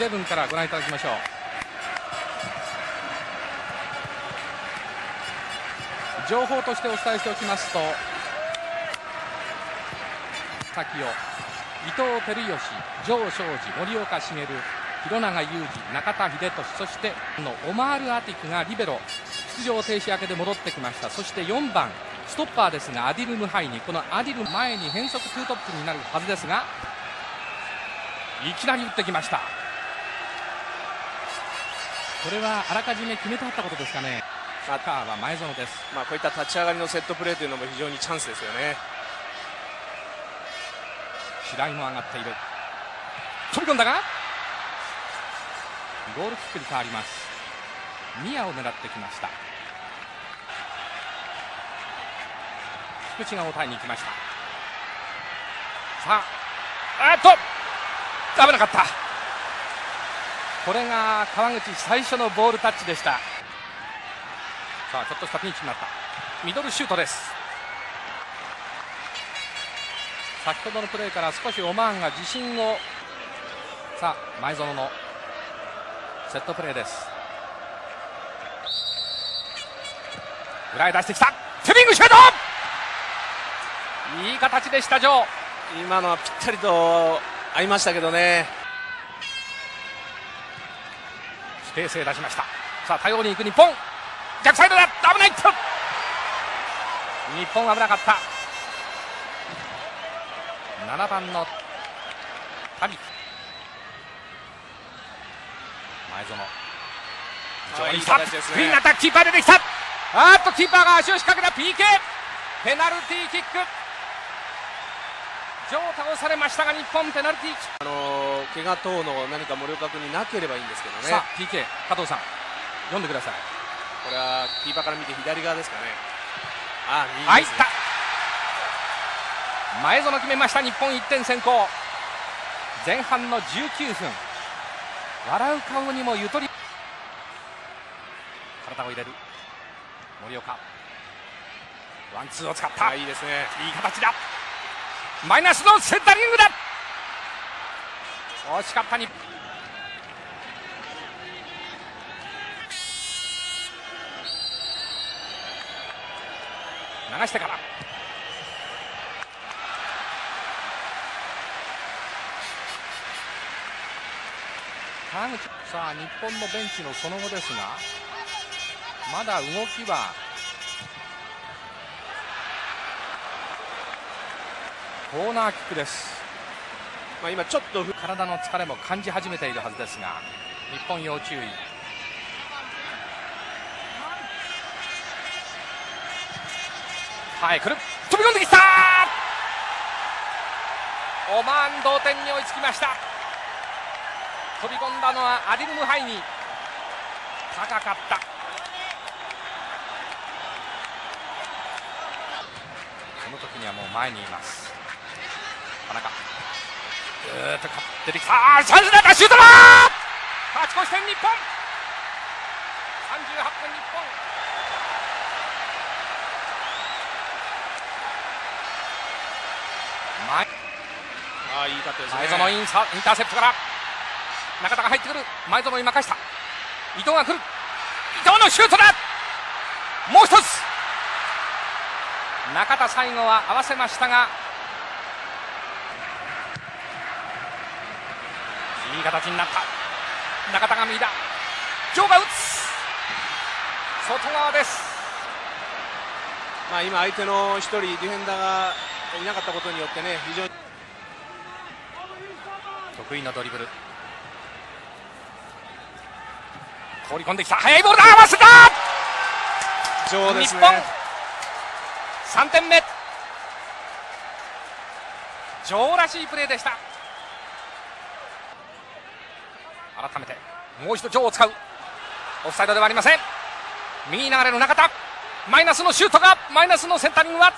セブンからご覧いただきましょう。情報としてお伝えしておきますと先を伊藤照義城昌司森岡茂広永裕二中田英寿そしてのオマール・アティクがリベロ出場停止明けで戻ってきました。そして4番ストッパーですがアディル・ムハイにこのアディル前に変則ツートップになるはずですがいきなり打ってきました。これはあらかじめ決めてあったことですかね。サッカーは前園です、まあ、こういった立ち上がりのセットプレーというのも非常にチャンスですよね。白井も上がっている。飛び込んだがゴールキックに変わります。宮を狙ってきました。菊池が応えに行きました。さああっと危なかったこれが川口最初のボールタッチでした。さあちょっとしたピンチになった。ミドルシュートです。先ほどのプレーから少しオマーンが自信を。さあ前園のセットプレーです。裏へ出してきた。テビングシュート！いい形でしたジョー。今のはぴったりと合いましたけどね。スペースへ出しました。さあ対応に行く日本。逆サイドだ。危ない。と日本危なかった。7番の旅前園。非常にしたクリーンアタックキーパー出てきた。あっとキーパーが足を仕掛けた。PK ペナルティーキックジョー倒されましたが日本ペナルティーあの怪我等の何か森岡君になければいいんですけどね。さあ PK 加藤さん。読んでください。これはキーパーから見て左側ですかね。あ入った前園決めました日本1点先行。前半の19分。笑う顔にもゆとり。体を入れる。森岡。ワンツーを使った。いいですね。いい形だマイナスのセンタリングだ。惜しかった日流してから。川口。さあ日本のベンチのその後ですがまだ動きはコーナーキックです、まあ、今ちょっと体の疲れも感じ始めているはずですが日本要注意。はい来る飛び込んできた!オマーン同点に追いつきました。飛び込んだのはアディル・ムハイニ。高かった。その時にはもう前にいます。田中ぐーっと出てきた。あーチャンスだった。シュートだ勝ち越し点日本。38分日本。前。あいいカットですね。前園インサインターセプトから。中田が入ってくる。前園に任した。伊藤が来る。伊藤のシュートだ。もう一つ。中田最後は合わせましたがいい形になった。中田が右だ打つ。外側です。まあ今相手の一人ディフェンダーがいなかったことによってね非常に得意のドリブル。放り込んできた。速いボールだ。合わせた。上ですね。日本。3点目。女王らしいプレーでした改めてもう一度女王を使う。オフサイドではありません。右流れの中田。マイナスのシュートが。マイナスのセンタリングは。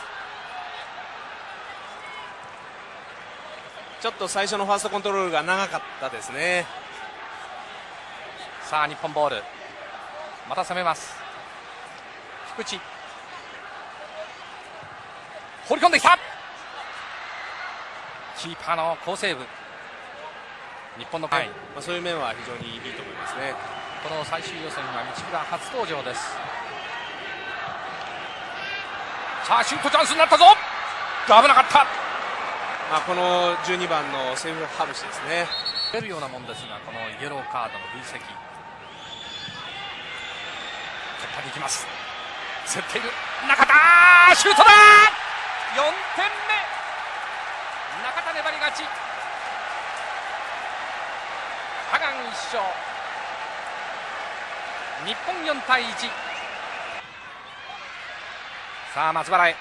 ちょっと最初のファーストコントロールが長かったですね。さあ日本ボール。また攻めます。菊池。放り込んできた。キーパーの好セーブ日本の、はい。まあ、そういう面は非常にいいと思いますね。この最終予選は道村初登場です。さあシュートチャンスになったぞ。危なかった。まあ、この12番のセーフハブシですね。出るようなもんですがこのイエローカードの累積突破に行きます。競っている中田シュートだ !4 点目。中田粘り勝ちハガン一勝。日本4対1さあ松原へ。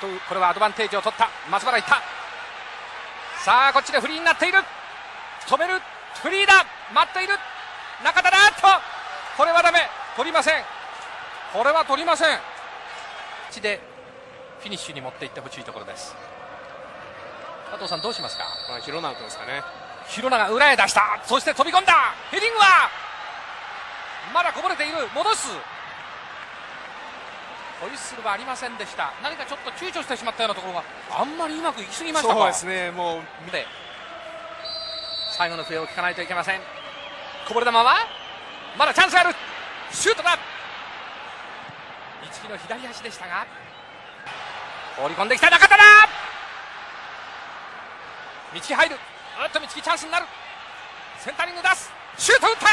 とこれはアドバンテージを取った。松原いった。さあこっちでフリーになっている。止める。フリーだ。待っている。中田だ。っとこれはダメ。取りません。これは取りません。地でフィニッシュに持っていってほしいところです。加藤さんどうしますか、まあ、広永君ですかね。広永裏へ出した。そして飛び込んだ。ヘディングはまだこぼれている。戻す。ホイッスルはありませんでした。何かちょっと躊躇してしまったようなところがあんまりうまくいきすぎましたか。そうですね。もうで最後の笛を聞かないといけません。こぼれ球はまだチャンスがある。シュートだ。一木の左足でしたが放り込んできた中田だ。道木入るうっと道木チャンスになる。センタリング出す。シュート打った。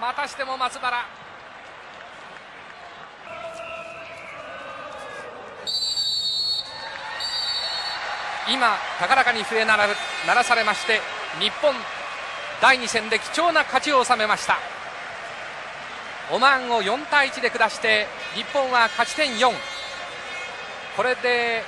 またしても松原。今高らかに笛なら鳴らされまして日本第2戦で貴重な勝ちを収めました。オマーンを4対1で下して日本は勝ち点4これで